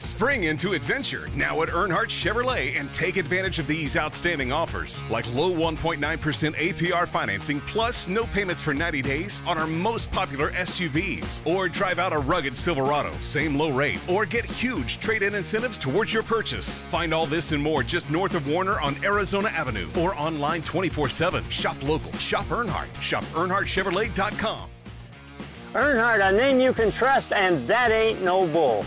Spring into adventure now at Earnhardt Chevrolet and take advantage of these outstanding offers like low 1.9% APR financing plus no payments for 90 days on our most popular SUVs. Or drive out a rugged Silverado, same low rate, or get huge trade in incentives towards your purchase. Find all this and more just north of Warner on Arizona Avenue or online 24 7. Shop local, shop Earnhardt, shop EarnhardtChevrolet.com. Earnhardt, a name you can trust, and that ain't no bull.